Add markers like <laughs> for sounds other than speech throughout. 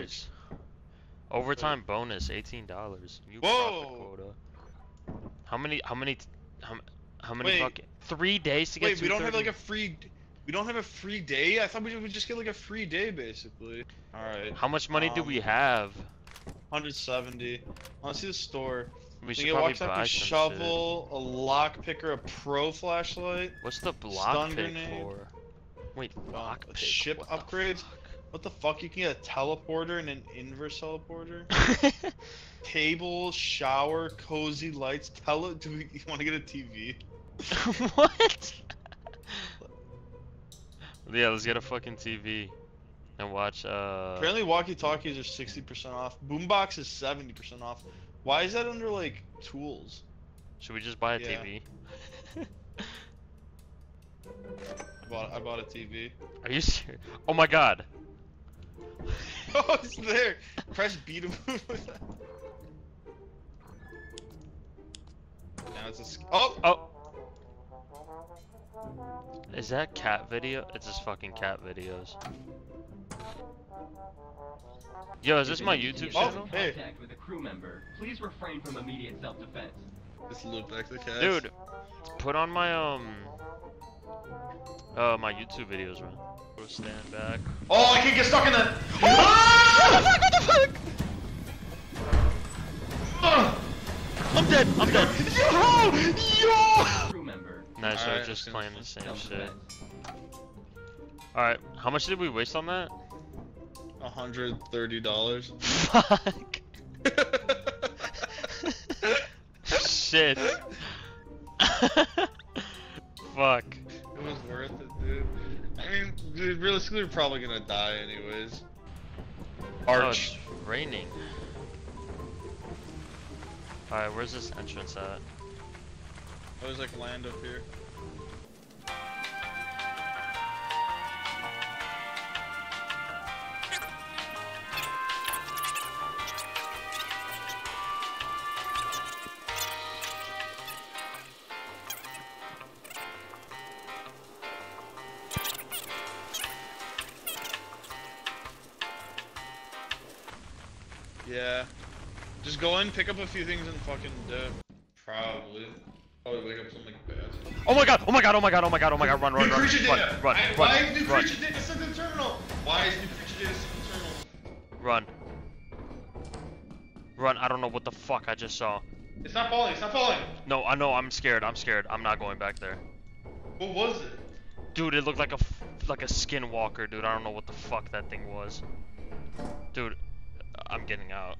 Nice. Overtime bonus, eighteen dollars. You Whoa! quota. How many? How many? How, how many Wait. fucking? Three days to get. Wait, we don't have like a free. We don't have a free day. I thought we would just get like a free day, basically. All right. How much money do um, we have? 170. Let's see the store. We should probably buy a shovel, a lock picker, a pro flashlight, What's the block pick grenade. for? Wait, lock a pick. ship what the upgrades? What the fuck? You can get a teleporter and an inverse teleporter. <laughs> Table, shower, cozy lights. Tele. <laughs> Do we? You want to get a TV? <laughs> what? yeah, let's get a fucking TV and watch. Uh, Apparently, walkie-talkies are 60% off. Boombox is 70% off. Why is that under like tools? should we just buy a Yeah. TV? I bought. I bought a TV. Are you serious? Oh my god. <laughs> Oh, it's there. Press B to move. <laughs> now it's a. Oh. Oh. Is that cat video? It's just fucking cat videos. Yo, is this my YouTube Oh, channel? hey. Contact with a crew member. Please refrain from immediate self-defense. Just loop back the cat. Dude, put on my um uh my YouTube videos, man. Go stand back. Oh, I can get stuck in that. what the fuck? I'm dead. I'm dead. Yo, yo. Crew member. Nice, we're just playing the same shit. All right, how much did we waste on that? hundred thirty dollars. Fuck. <laughs> Shit. <laughs> Fuck. Dude, realistically, we're probably gonna die anyways. Oh, Arch. it's raining. Alright, where's this entrance at? Oh, I was like land up here. Yeah. Just go in, pick up a few things, and fucking dip. Probably. Probably wake up something bad. Oh my god, oh my god, oh my god, oh my god, oh my god, run, run, New run, creature run, data. run, I- run, Why is new run, creature data sent to the terminal? Why is new creature data sent to the terminal? run. Run, I don't know what the fuck I just saw. It's not falling. It's not falling. No, I know, I'm scared, I'm scared. I'm not going back there. What was it? Dude, it looked like a, f- like a skinwalker, dude. I don't know what the fuck that thing was. Dude, I'm getting out.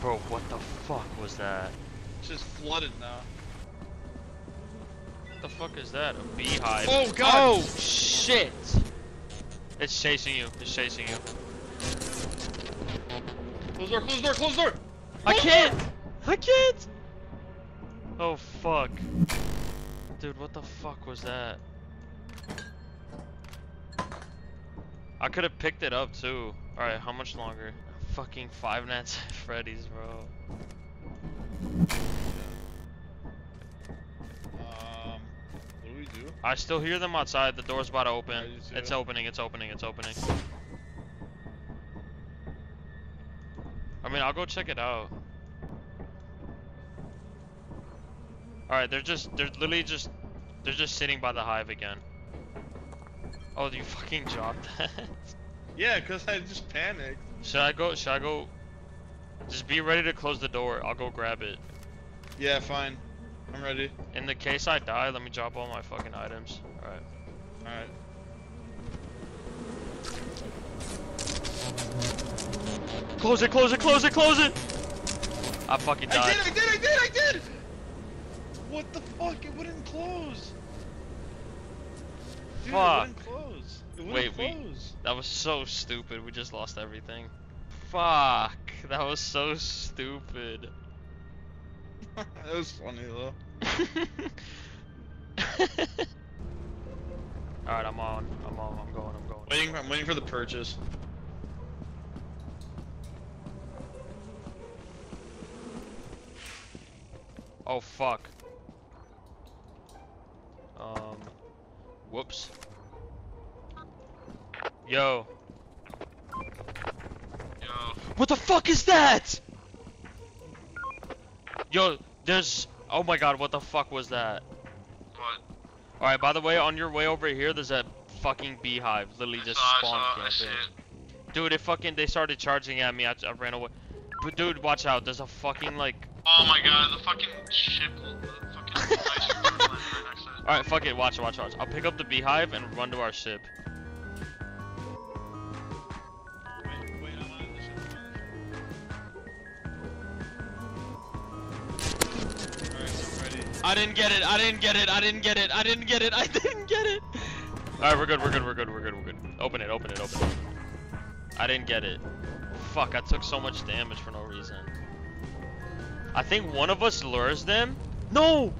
Bro, what the fuck was that? It's just flooded now. What the fuck is that? A beehive. Oh, God. Oh shit! It's chasing you. It's chasing you. Close door. Close door. Close door. I can't! I can't! Oh fuck. Dude, what the fuck was that? I could have picked it up too. Alright, how much longer? Fucking Five Nights <laughs> at Freddy's, bro. Um, what do we do? I still hear them outside. The door's about to open. It's opening, it's opening, it's opening. I mean, I'll go check it out. Alright, they're just, they're literally just, they're just sitting by the hive again. Oh, you fucking <laughs> dropped that? Yeah, cause I just panicked. should I go, should I go, just be ready to close the door. I'll go grab it. Yeah, fine. I'm ready. In the case I die, let me drop all my fucking items. Alright. All right. Close it, close it, close it, close it! I fucking died. I did. I did. I did. I did. What the fuck? It wouldn't close. Dude, Fuck. it wouldn't close. It wouldn't Wait, we, that was so stupid. We just lost everything. Fuck. That was so stupid. <laughs> that was funny though. <laughs> Alright, I'm on. I'm on. I'm going. I'm going. Waiting. I'm waiting for the purchase. Oh, fuck. Um. Whoops. Yo. Yo. What the fuck is that? Yo, there's. Oh my god, what the fuck was that? What? Alright, by the way, on your way over here, there's a fucking beehive literally just spawned camping. Dude, it fucking. They started charging at me. I, I ran away. But dude, watch out. There's a fucking like. Oh my god, the fucking ship, the fucking ice cream landed <laughs> right next to it. Alright, fuck it. Watch, watch, watch. I'll pick up the beehive and run to our ship. I didn't get it. I didn't get it. I didn't get it. I didn't get it. I <laughs> didn't get it. Alright, we're good. We're good. We're good. We're good. We're good. Open it. Open it. Open it. I didn't get it. Fuck, I took so much damage for no reason. I think one of us lures them. No!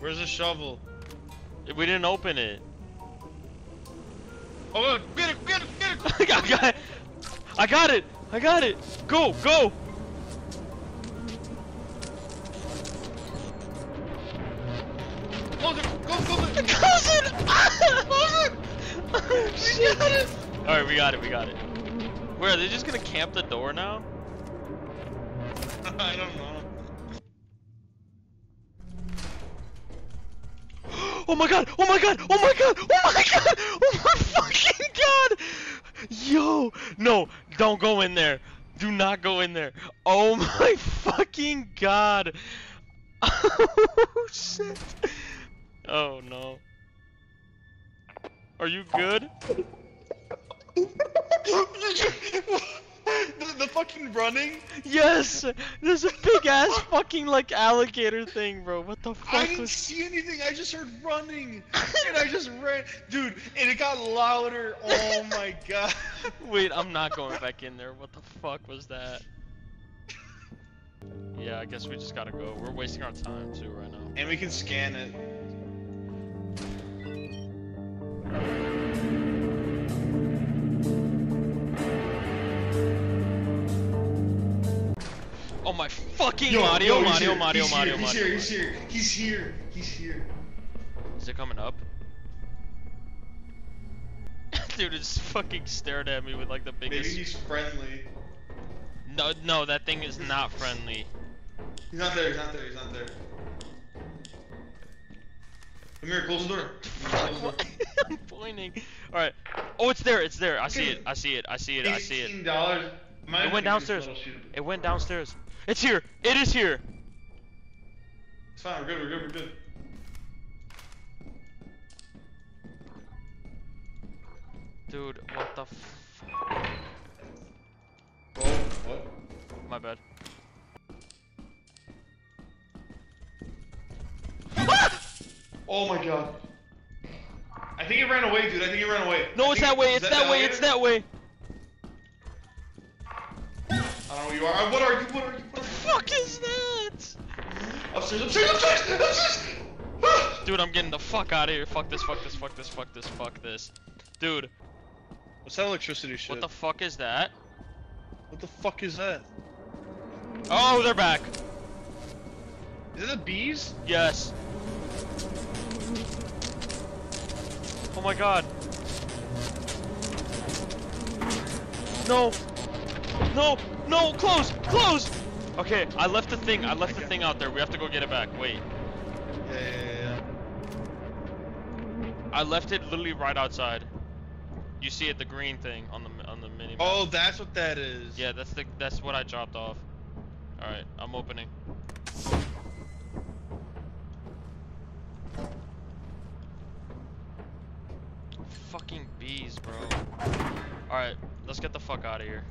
Where's the shovel? We didn't open it. Oh, get it, get it, get it! <laughs> I got, it. I got it. I got it. Go, go. It. Close it. Shit. All right, we got it. We got it. Where are they just gonna camp the door now? I don't know. Oh my god! Oh my god! Oh my god! Oh my god! Oh my fucking god! Yo! No! Don't go in there! Do not go in there! Oh <laughs> my fucking god! <laughs> Oh shit! Oh no. Are you good? the, the fucking running? Yes! There's a big ass fucking like alligator thing, bro. What the fuck? I didn't was see anything, I just heard running! and I just ran. Dude, and it got louder. Oh my god. Wait, I'm not going back in there. What the fuck was that? Yeah, I guess we just gotta go. We're wasting our time too right now. And we can scan it. Oh my fucking yo, Mario, yo, Mario, here. Mario, he's Mario. Mario, he's here. He's here, he's here, he's here. Is it coming up? <laughs> Dude, it's fucking stared at me with like the biggest. Maybe he's friendly. No, no, that thing is not friendly. He's not there, he's not there, he's not there. Come here, close the door. Close the door. I'm pointing. Alright. Oh, it's there, it's there. I see it, I see it, I see it, I see it. $18. It went downstairs. It went downstairs. It's here. It is here. It's fine. We're good. We're good. We're good. Dude, what the f- Oh, what? My bad. Ah! oh my god. I think it ran away, dude. I think it ran away. No, I it's that way. It's that, that way. Elevator? It's that way. You are. What are you? What are you? The fuck is that? Upstairs. Upstairs. Upstairs. Upstairs. Ah! Dude, I'm getting the fuck out of here. Fuck this. Fuck this. Fuck this. Fuck this. Fuck this. Dude, What's that electricity shit? what the fuck is that? What the fuck is that? Oh, they're back. Is it the bees? Yes. Oh my god. No. No. No. Close. Close. Okay, I left the thing. I left the thing out there. We have to go get it back. Wait. Yeah, yeah, yeah. I left it literally right outside. You see it, the green thing on the on the mini. map. Oh, that's what that is. Yeah, that's the that's what I dropped off. All right, I'm opening. Fucking bees, bro. All right, let's get the fuck out of here.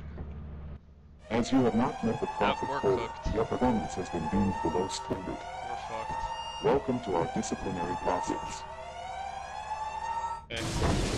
As you have not met the proper yep, code, your performance has been deemed below standard. Welcome to our disciplinary process. Okay.